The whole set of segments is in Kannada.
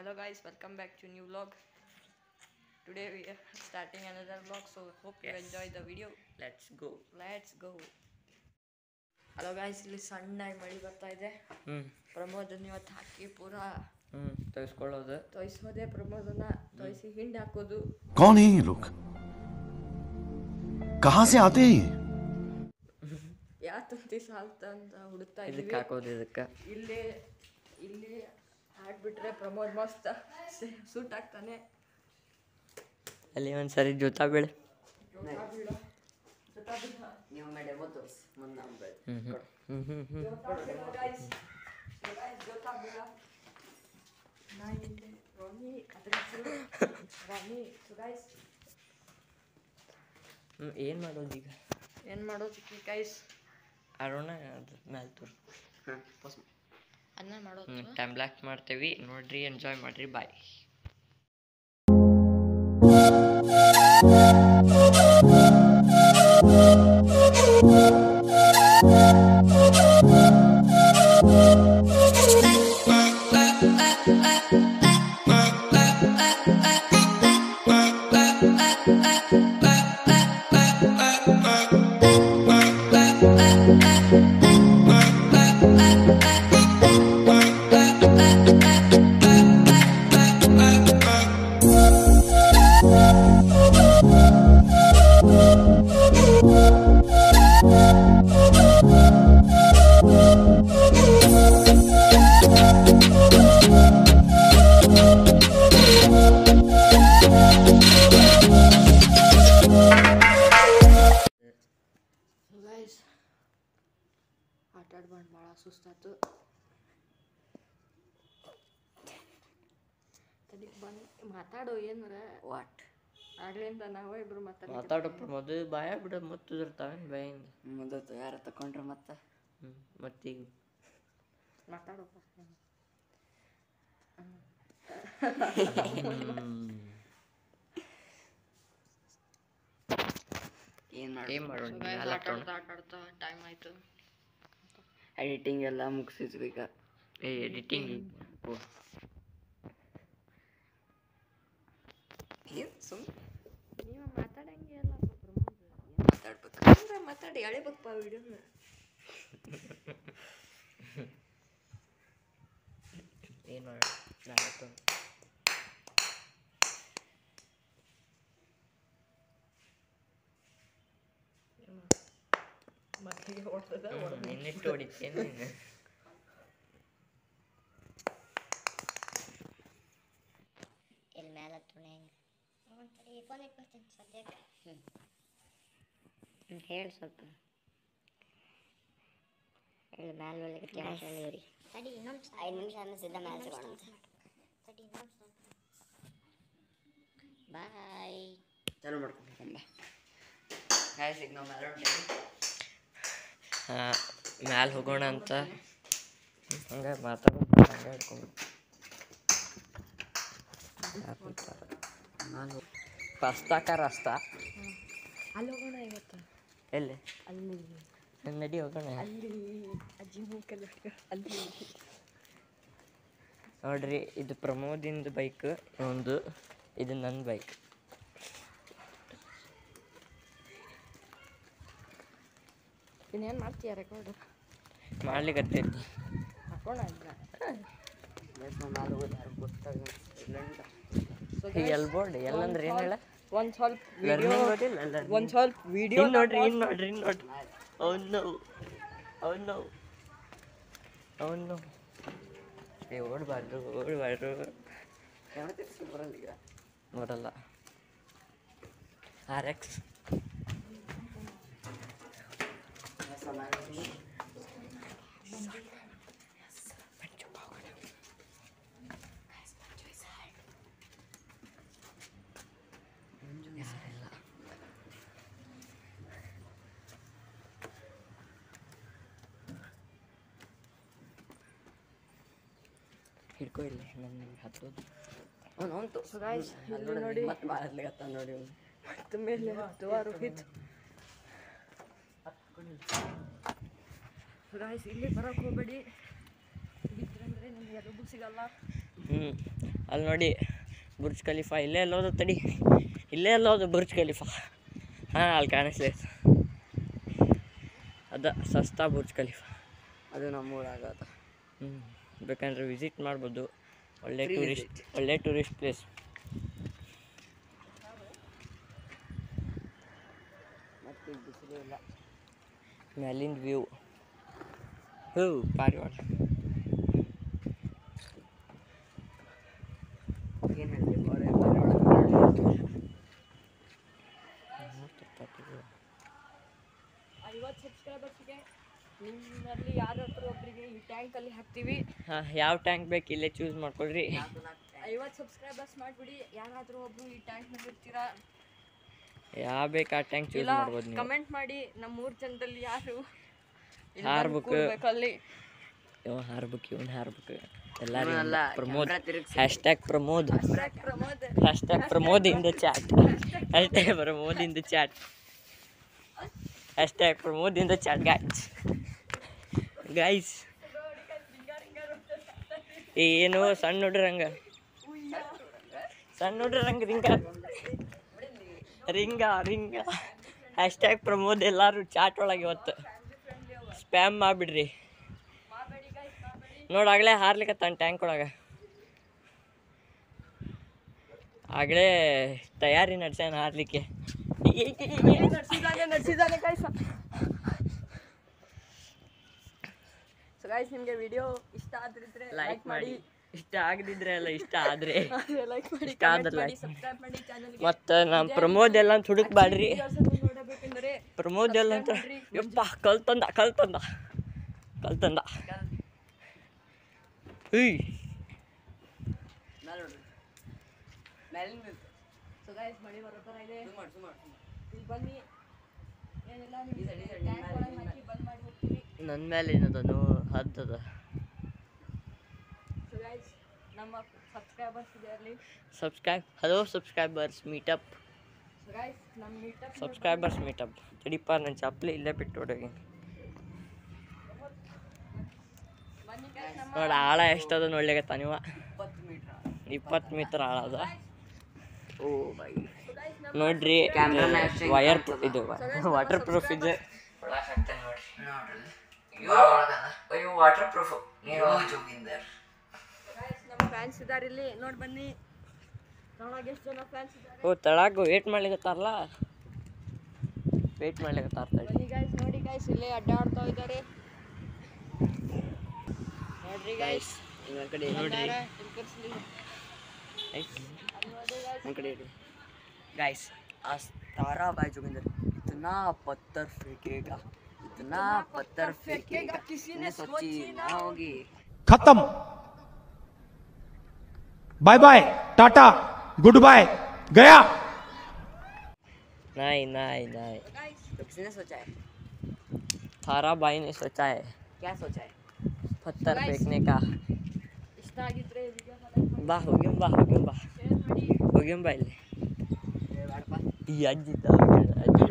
hello guys, welcome back to new vlog. Today we are starting another vlog, so hope you Yes. enjoy the video. Let's go Let's go. Hello guys ಇಲ್ಲಿ ಸಣ್ಣಾಗಿ ಮಳಿ ಬರ್ತಾ ಇದೆ ಹ್ಞೂ ಪ್ರಮೋದನ್ ಇವತ್ತು ಹಾಕಿ ಪೂರಾ ಹ್ಞೂ ತೆಗೆಸ್ಕೊಳ್ಳೋದು ತೊಯ್ಸೋದೆ ಪ್ರಮೋದನ ತೊಯ್ಸಿ ಹಿಂಡಿ ಹಾಕೋದು कौन है ये लोग कहां से आते हैं ये ಯಾ ತಂತಿ ಸಾಲ್ತ ಅಂತ ಹುಡುಕ್ತಾ ಇದಕ್ಕೆ ಇದೀವಿ ಹಾಕೋದು ಇದಕ್ಕೆ ಇಲ್ಲಿ ಇಲ್ಲಿ ಹಾಕ್ಬಿಟ್ರೆ ಪ್ರಮೋದ್ ಮಸ್ತ್ ಸೂಟ್ ಆಗ್ತಾನೆ ಅಲ್ಲಿ ಒಂದು ಸರಿ ಜೂತಾ ಬೀಳು ಜೋತಾ ಬೀಳ ಜೋತಾ ಬೀಳ ನೀವು ಮೇಡೆ ಹ್ಞೂ ಹ್ಞೂ ಹ್ಞೂ ಹ್ಞೂ ಹ್ಞೂ ಜೋತಾ ಬೀಳ guys. So guys, ಜೋತಾ ಬೀಳ ನಾ ಇಲ್ಲಿ ರಾಣಿ ಅದ್ರ ಹೆಸರು ರಾಣಿ ಸೊ ಗೈಸ್ ಹ್ಞೂ ಏನು ಮಾಡೋದು ಈಗ ಏನು ಮಾಡೋದಕ್ಕೆ ಗೈಸ್ ಆಡೋಣ ಅದು ಮ್ಯಾಲೆ ತೋರ್ ಅನ್ನ ಮಾಡೋದು ಟೈಮ್ ಬ್ಲಾಕ್ ಮಾಡ್ತೀವಿ. ನೋಡ್ರಿ ಎಂಜಾಯ್ ಮಾಡ್ರಿ. ಬಾಯ್ ಗೈಸ್ ತಡಿಗೆ ಬಂದು ಮಾತಾಡೋ ಏನಾರ. ವಾಟ್ ಆಗ್ಲಿಂದ ನಾವೇ ಇಬ್ರು ಮಾತಾಡ ಮಾತಾಡಪ್ಪ ಮೊದಲು ಬಾಯ ಬಿಡ ಮತ್ತು ಇರ್ತಾವೆ ಬಾಯಿಂದ ಮುಂದತ್ತು ಯಾರ ತಕೊಂಡ್ರೆ ಮತ್ತೆ? ಹ್ಞೂ ಮತ್ತೀಗ. ಮಾತಾಡಪ್ಪ. ಏನು ಮಾಡಿ ಏನು ಮಾಡೋಣ ಟೈಮ್ ಆಯ್ತು. ಎಡಿಟಿಂಗ್ ಎಲ್ಲ ಮುಗಿಸಿದ್ವಿ ಈಗ. ಏ ಎಡಿಟಿಂಗ್ ಓ. ಏನು ಸುಮ್ಮನೆ ನೀವು ಮಾತಾಡಂಗೆ ಅಲ್ಲ ಮಾತಾಡ್ಬೇಕು. ಮಾತಾಡಿ ಎಳಿಬೇಕಪ್ಪ ವಿಡಿಯೋನ ಏನು ಮಾಡೋಣ ಮ್ಯಾಲೆ ಹಾಕೋಣ ಮತ್ತಿಗೆ ಹೊಡ್ತದ ನಿನ್ನಿಟ್ಟು ಹೊಡಿತೇನೆ ನೀನು. ಎಲ್ಲಿ ಮೇಲೆ ಹೆಂಗೆ ಫೋನ್ ಇಟ್ಕೊಳ್ತೀನಿ ಸದ್ಯಕ್ಕೆ ಹೇಳಿ ಸ್ವಲ್ಪ. ಹೇಳಿ ಮ್ಯಾಲೆ ಒಳಗೆ ಹೇಳಿವ್ರಿ ತಡಿ ಇನ್ನೊಂದು ಐದು ನಿಮಿಷ ಆದ್ಮೇಲೆ ಸಿದ್ಧ ಮ್ಯಾಲೆ ಸಿಗೋಣ ತಡಿ ಬಾಯ್. ಮಾಡ್ಕೊಂಡು ಮಾಡ್ಕೊಂಡ್ಬ ಗಾಯ್ಸ್ ಸಿಗ್ ನಾವು ಮ್ಯಾಲೆ ಮ್ಯಾಲೆ ಹೋಗೋಣ ಅಂತ. ಹಂಗೆ ಮಾತಾಡೋದು ಹಂಗೆ ಹಿಡ್ಕೊಂಡು ನಾನು ಪಸ್ತಾಕ ರಸ್ತಾ. ಅಲ್ಲಿ ಹೋಗೋಣ ಇವತ್ತು? ಎಲ್ಲಿ? ಅಲ್ಲಿ. ನಡಿ ಹೋಗೋಣ. ಅಲ್ಲಿ ಅಜ್ಜಿ ಮೂಕಲ್ಲ ಅಲ್ಲಿ. ನೋಡ್ರಿ ಇದು ಪ್ರಮೋದಿಂದ ಬೈಕ್ ಒಂದು ಇದು ನನ್ನ ಬೈಕ್. ಇನ್ನೇನು ಮಾಡ್ತೀಯ ರೆಕಾರ್ಡ್ ಮಾಡ್ಲಿಕ್ಕೆ ಹಾಕೋಣ ಇಲ್ಲ ಗೊತ್ತಾಗ ಎಲ್ಬೋರ್ಡ್ ಎಲ್ಲಂದ್ರೆ ಏನು ಹೇಳ ಒಂದು ಸ್ವಲ್ಪ ಲರ್ನಿಂಗ್ ವಿಡಿಯೋ ಓದಿಲ್ಲ ಒಂದು ಸ್ವಲ್ಪ ವಿಡಿಯೋ ಇನ್ನು ನೋಡ್ರಿ ಇನ್ನು ನೋಡ್ರಿ ಇನ್ನು ನೋಡ್ರಿ ಅವನು ಅವನು ಅವನು ಏ ಓಡ್ಬಾರ್ದು ಬರಲ್ಲ ಆರ್ ಎಕ್ಸ್ ಹಿಡ್ಕೊ ಇಲ್ಲ ನನ್ನ ಹತ್ತೋದು. ಅವ್ನು ಅಂತು ಸೊ ಗೈಸ್ ಇಲ್ಲಿ ನೋಡಿ. ಮತ್ತೆ ಮಾಡ್ಲಿಕ್ಕೆ ನೋಡಿ ಅವ್ನು. ಮತ್ತೆ ಮೇಲೆ ಹತ್ತು ಆರು ಹಿತ್ತು ಗಾಯ್ಸ್ ಇಲ್ಲಿ ಬರೋಕೆ ಹೋಗಬೇಡಿ. ಬಿದ್ರಂದ್ರೆ ನಿಮ್ಗೆ ಎಲ್ಲೂ ಸಿಗಲ್ಲ. ಹ್ಞೂ ಅಲ್ಲಿ ನೋಡಿ ಬುರ್ಜ್ ಖಲೀಫಾ ಇಲ್ಲೇ ಎಲ್ಲೋದು ತಡಿ. ಇಲ್ಲೇ ಎಲ್ಲೋದು ಬುರ್ಜ್ ಖಲೀಫಾ. ಹಾಂ ಅಲ್ಲಿ ಕಾಣಿಸ್ಲಿ. ಅದ ಸಸ್ತಾ ಬುರ್ಜ್ ಖಲೀಫಾ. ಅದು ನಮ್ಮೂರಾಗ ಅದ. ಹ್ಞೂ ಬೇಕಂದ್ರೆ ವಿಸಿಟ್ ಮಾಡ್ಬೋದು ಒಳ್ಳೆ Free ಟೂರಿಸ್ಟ್ ಒಳ್ಳೆ ಟೂರಿಸ್ಟ್ ಪ್ಲೇಸ್ ಮತ್ತೆ ಈಗ ಬಿಸಿಲು ಇಲ್ಲ ಮ್ಯಾಲಿಂದ ವ್ಯೂ ಹ್ಞೂ ಪಾರಿವಾಳ ಏನು ಹೇಳ್ತೀವಿ ಅವ್ರೆ ಐವತ್ತು ಸಬ್ಸ್ಕ್ರೈಬರ್ಸ್ಗೆ ನಿಮ್ಮಲ್ಲಿ ಯಾರತ್ರ ಒಬ್ಬರಿಗೆ ಈ ಟ್ಯಾಂಕಲ್ಲಿ ಹಾಕ್ತೀವಿ. ಹಾಂ ಯಾವ ಟ್ಯಾಂಕ್ ಬೇಕು ಇಲ್ಲೇ ಚೂಸ್ ಮಾಡ್ಕೊಳ್ರಿ. ಐವತ್ತು ಸಬ್ಸ್ಕ್ರೈಬರ್ಸ್ ಮಾಡ್ಬಿಡಿ. ಯಾರಾದರೂ ಒಬ್ರು ಈ ಟ್ಯಾಂಕ್ ಇರ್ತೀರಾ? ಯಾವ ಬೇಕು ಆ ಟ್ಯಾಂಕ್ ಚೂಸ್ ಇಲ್ಲ ಮಾಡ್ಬೋದು ನೀವು. ಕಮೆಂಟ್ ಮಾಡಿ. ನಮ್ಮ ಮೂರು ಜನದಲ್ಲಿ ಯಾರು ಹಾರ್ಬೇಕು. ಅಲ್ಲಿ. ಇವ ಹಾರ್ಬೇಕು ಇವನ್ ಹಾರ್ಬೇಕು. ಇವನಲ್ಲ, ಎಲ್ಲರೂ Pramod. Hashtag Pramod. Hashtag Pramod in the chat hashtag Pramod in the chat hashtag Pramod in the chat guys guys ಏನು ಸಣ್ಣ ಹುಡ್ರಂಗ ಸಣ್ಣ ಹುಡ್ರಂಗ ರಿಂಗ ರಿಂಗ ರಿಂಗ ಹ್ಯಾಶ್ ಪ್ರಮೋದ್ ಎಲ್ಲರೂ ಚಾಟ್ ಒಳಗೆ ಇವತ್ತು ಸ್ಪ್ಯಾಮ್ ಮಾಡಿಬಿಡ್ರಿ ನೋಡಾಗಲೇ ಹಾರ್ಲಿಕ್ಕೆ ತನ್ನ ಟ್ಯಾಂಕ್ ಒಳಗೆ ಆಗಲೇ ತಯಾರಿ ನಡ್ಸ್ಯಾನ ಹಾರ್ಲಿಕ್ಕೆ ಗೈಸ್ ನಿಮಗೆ ವಿಡಿಯೋ ಇಷ್ಟ ಆದ್ರಿದ್ರೆ ಲೈಕ್ ಮಾಡಿ. ಇಷ್ಟ ಆಗದಿದ್ರೆ ಅಲ್ಲ ಇಷ್ಟ ಆದ್ರೆ. ಲೈಕ್ ಮಾಡಿ ಇಷ್ಟ ಆದ್ರೆ like ಸಬ್ಸ್ಕ್ರೈಬ್ ಮಾಡಿ ಚಾನಲ್ಗೆ ಮತ್ತೆ ನಮ್ಮ ಪ್ರಮೋದ್ ಎಲ್ಲ ಹುಡುಕ್ ಬಾಡ್ರಿ ಪ್ರಮೋದ್ ಎಲ್ಲ ಅಂತ ಯಪ್ಪ ಕಲ್ತಂದ ಕಲ್ತಂದ. ಕಲ್ತಂದ. ಕಲ್ ಹುಯ್ ಸೊ ಗೈಸ್ ಮಳೆ ಬರೋ ಥರ ಇದೆ. ಬನ್ನಿ. ನನ್ನ ಮೇಲೆ ಏನದನು ಗೈಸ್ ನಮ್ಮ subscribers subscribe hello subscribers meetup so ನಮ್ಮ ಮೀಟಪ್ ಸಬ್ಸ್ಕ್ರೈಬರ್ಸ್ ಮೀಟಪ್ ತಡಿಪ ನನ್ನ ಚಪ್ಪಲಿ ಇಲ್ಲೇ ಬಿಟ್ಟು ಹೊಡೋಗಿ ನೋಡಿ ಆಳ ಎಷ್ಟದ ನೋಡ್ಲಿಕ್ಕೆ ತಾನಿವ ಇಪ್ಪತ್ತು ಮೀಟ್ರ್ ಇಪ್ಪತ್ತು ಮೀಟರ್ ಆಳ ಅದ ಓ ಬೈ ನೋಡ್ರಿ ವಯರ್. ಇದು ವಾಟರ್ ಪ್ರೂಫ್ ಇದೆ. ವಾಟರ್ ಪ್ರೂಫ್ ಫ್ಯಾನ್ಸ್ ಇದ್ದಾರೆ ಇಲ್ಲಿ. ನೋಡಿ ಬನ್ನಿ. ನೋಡೋಕೆ ಎಷ್ಟು ಜನ ಫ್ಯಾನ್ಸ್ ಓ ತಳಗ ವೇಟ್ ಮಾಡ್ಲಿಕತ್ತಾರಲ್ಲ? ವೇಟ್ ಮಾಡ್ಲಿಕತ್ತಾರ ತಡಿ. ಗೈಸ್ ನೋಡಿ ಗೈಸ್ ಇಲ್ಲಿ ಅಡ್ಡಾಡ್ತಾ ಇದ್ದಾರೆ ನೋಡ್ರಿ ಗೈಸ್ ಕಡೆ गाइस आज तारा भाई जोगिंदर इतना पत्थर फेंकेगा इतना पत्थर फेंकेगा। किसी ने सोची ना होगी। खत्म। Bye bye tata good bye गया। नहीं नहीं नहीं। तो, तो किसी ने सोचा है? थारा भाई ने सोचा है। क्या सोचा है? पत्थर फेंकने का। वाह हो गया वाह हो गया वाह। हो गया भाई। ಈ ಅಜ್ಜಿ ಅಜ್ಜಿ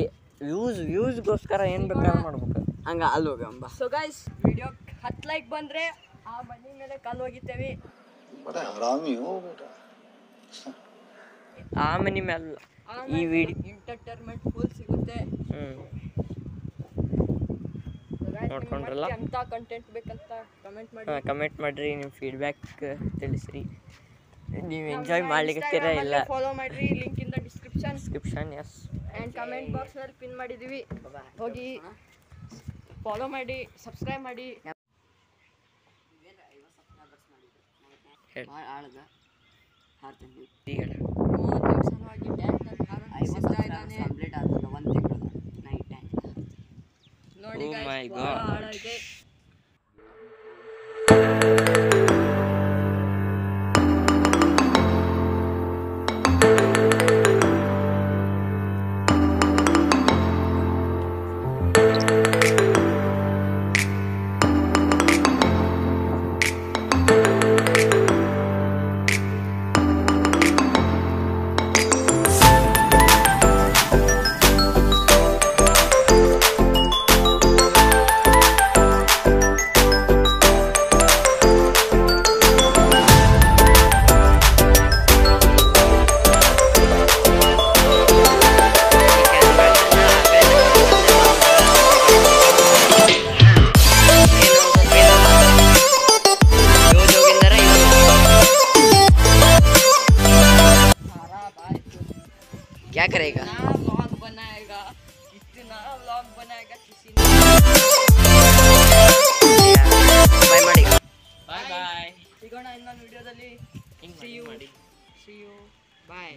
ಏ ವ್ಯೂಸ್ ವ್ಯೂಸ್ಗೋಸ್ಕರ ಏನು ಬೇಕಾದ್ರೆ ಮಾಡ್ಬೇಕು. ಹಂಗೆ ಅಲ್ಲಿ ಹೋಗಂಬ ಸೊ ಗೈಸ್ ವಿಡಿಯೋ ಹತ್ತು ಲೈಕ್ ಬಂದರೆ ಆ ಮನೆ ಮೇಲೆ ಕಾಲು ಹೋಗಿದ್ದೇವೆ. ಆ ಮನೆ ಮೇಲೆ ಈ ವಿಡಿಯೋ ಎಂಟರ್ಟೈನ್ಮೆಂಟ್ ಫುಲ್ ಸಿಗುತ್ತೆ. ನೋಡ್ಕೊಂಡ್ರಲ್ಲ? ಎಂಥ ಕಂಟೆಂಟ್ ಬೇಕಂತ ಕಮೆಂಟ್ ಮಾಡಿ. ಕಮೆಂಟ್ ಮಾಡಿರಿ ನಿಮ್ಮ ಫೀಡ್ಬ್ಯಾಕ್ ತಿಳಿಸ್ರಿ. ನೀವು ಎಂಜಾಯ್ ಮಾಡ್ಲಿಕ್ಕತ್ತೀರ ಇಲ್ಲ. ಫಾಲೋ ಮಾಡ್ರಿ link in the description description S and comment ಬಾಕ್ಸ್ನಲ್ಲಿ ಪಿನ್ ಮಾಡಿದೀವಿ. ಹೋಗಿ ಫಾಲೋ ಮಾಡಿ ಸಬ್ಸ್ಕ್ರೈಬ್ ಮಾಡಿ. ಹೇಳಿ. ಬಾಯ್ ಮಾಡಿ ಬಾಯ್ ಬಾಯ್ ಸಿಗೋಣ ಇನ್ನೊಂದು ವಿಡಿಯೋದಲ್ಲಿ ಹಿಂಗೆ See you. ಮಾಡಿ ಸಿ ಯು ಬಾಯ್